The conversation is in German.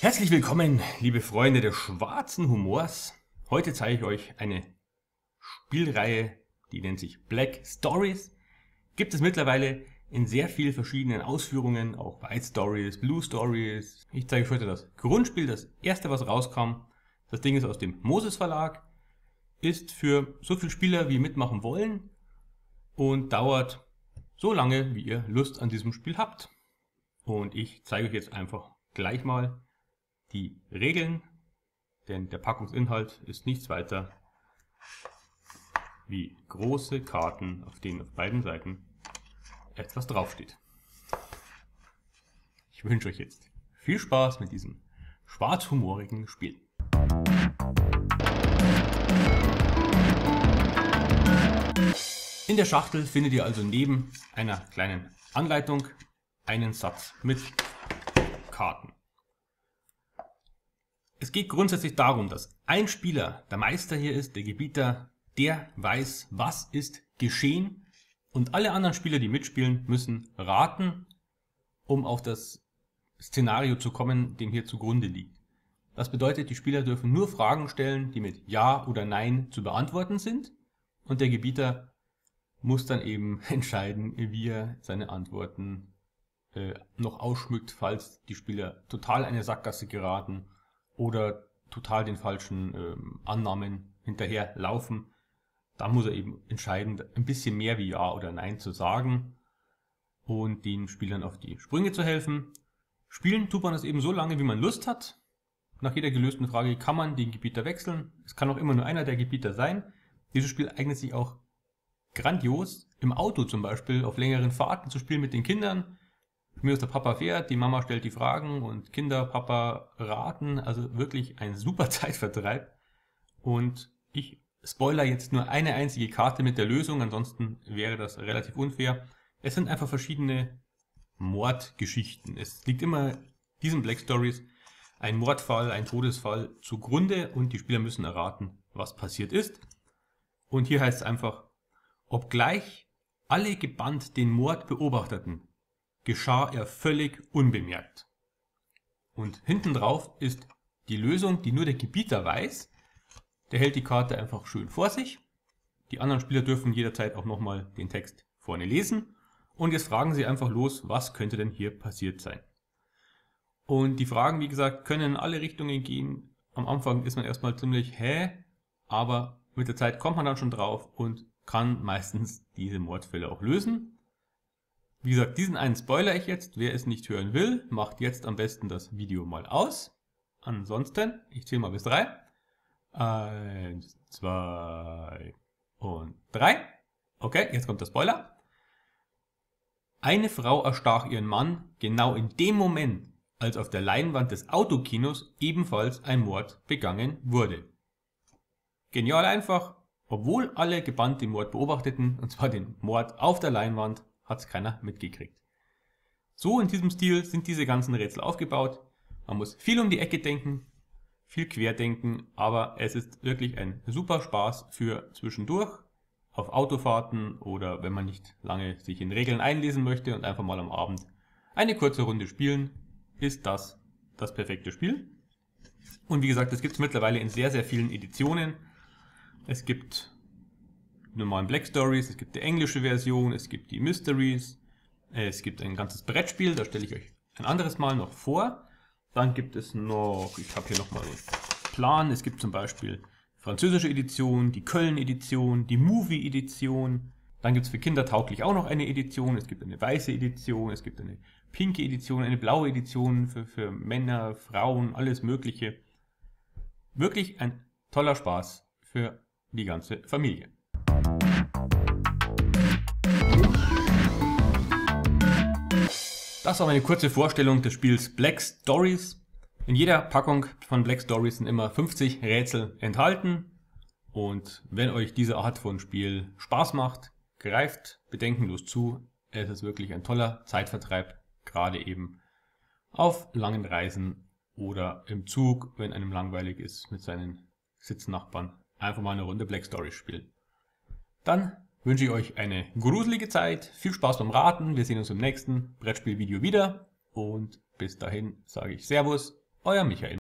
Herzlich willkommen, liebe Freunde des schwarzen Humors. Heute zeige ich euch eine Spielreihe, die nennt sich Black Stories. Gibt es mittlerweile in sehr vielen verschiedenen Ausführungen, auch White Stories, Blue Stories. Ich zeige euch heute das Grundspiel, das erste, was rauskam. Das Ding ist aus dem Moses Verlag, ist für so viele Spieler, wie mitmachen wollen und dauert so lange, wie ihr Lust an diesem Spiel habt. Und ich zeige euch jetzt einfach gleich mal die Regeln, denn der Packungsinhalt ist nichts weiter wie große Karten, auf denen auf beiden Seiten etwas draufsteht. Ich wünsche euch jetzt viel Spaß mit diesem schwarzhumorigen Spiel. In der Schachtel findet ihr also neben einer kleinen Anleitung einen Satz mit Karten. Es geht grundsätzlich darum, dass ein Spieler der Meister hier ist, der Gebieter, der weiß, was ist geschehen und alle anderen Spieler, die mitspielen, müssen raten, um auf das Szenario zu kommen, dem hier zugrunde liegt. Das bedeutet, die Spieler dürfen nur Fragen stellen, die mit Ja oder Nein zu beantworten sind und der Gebieter muss dann eben entscheiden, wie er seine Antworten äh, noch ausschmückt, falls die Spieler total eine Sackgasse geraten oder total den falschen ähm, Annahmen hinterher laufen, da muss er eben entscheiden, ein bisschen mehr wie Ja oder Nein zu sagen und den Spielern auf die Sprünge zu helfen. Spielen tut man das eben so lange, wie man Lust hat. Nach jeder gelösten Frage kann man den Gebieter wechseln. Es kann auch immer nur einer der Gebieter sein. Dieses Spiel eignet sich auch grandios im Auto zum Beispiel auf längeren Fahrten zu spielen mit den Kindern mir ist der Papa fährt, die Mama stellt die Fragen und Kinder, Papa raten. Also wirklich ein super Zeitvertreib. Und ich spoiler jetzt nur eine einzige Karte mit der Lösung, ansonsten wäre das relativ unfair. Es sind einfach verschiedene Mordgeschichten. Es liegt immer diesen Black Stories ein Mordfall, ein Todesfall zugrunde und die Spieler müssen erraten, was passiert ist. Und hier heißt es einfach, obgleich alle gebannt den Mord beobachteten, geschah er völlig unbemerkt. Und hinten drauf ist die Lösung, die nur der Gebieter weiß. Der hält die Karte einfach schön vor sich. Die anderen Spieler dürfen jederzeit auch nochmal den Text vorne lesen. Und jetzt fragen sie einfach los, was könnte denn hier passiert sein. Und die Fragen, wie gesagt, können in alle Richtungen gehen. Am Anfang ist man erstmal ziemlich hä, aber mit der Zeit kommt man dann schon drauf und kann meistens diese Mordfälle auch lösen. Wie gesagt, diesen einen spoiler ich jetzt. Wer es nicht hören will, macht jetzt am besten das Video mal aus. Ansonsten, ich zähle mal bis drei. Eins, zwei und drei. Okay, jetzt kommt der Spoiler. Eine Frau erstach ihren Mann genau in dem Moment, als auf der Leinwand des Autokinos ebenfalls ein Mord begangen wurde. Genial einfach, obwohl alle gebannt den Mord beobachteten, und zwar den Mord auf der Leinwand, hat es keiner mitgekriegt. So in diesem Stil sind diese ganzen Rätsel aufgebaut. Man muss viel um die Ecke denken, viel querdenken, aber es ist wirklich ein super Spaß für zwischendurch auf Autofahrten oder wenn man nicht lange sich in Regeln einlesen möchte und einfach mal am Abend eine kurze Runde spielen, ist das das perfekte Spiel. Und wie gesagt, es gibt es mittlerweile in sehr, sehr vielen Editionen. Es gibt normalen Black Stories, es gibt die englische Version, es gibt die Mysteries, es gibt ein ganzes Brettspiel, da stelle ich euch ein anderes Mal noch vor. Dann gibt es noch, ich habe hier nochmal einen Plan, es gibt zum Beispiel französische Edition, die Köln-Edition, die Movie-Edition. Dann gibt es für Kinder tauglich auch noch eine Edition. Es gibt eine weiße Edition, es gibt eine pinke Edition, eine blaue Edition für, für Männer, Frauen, alles Mögliche. Wirklich ein toller Spaß für die ganze Familie. Das war meine kurze Vorstellung des Spiels Black Stories. In jeder Packung von Black Stories sind immer 50 Rätsel enthalten. Und wenn euch diese Art von Spiel Spaß macht, greift bedenkenlos zu. Es ist wirklich ein toller Zeitvertreib, gerade eben auf langen Reisen oder im Zug, wenn einem langweilig ist mit seinen Sitznachbarn einfach mal eine Runde Black Story spielen. Dann wünsche ich euch eine gruselige Zeit, viel Spaß beim Raten, wir sehen uns im nächsten Brettspielvideo wieder und bis dahin sage ich Servus, euer Michael.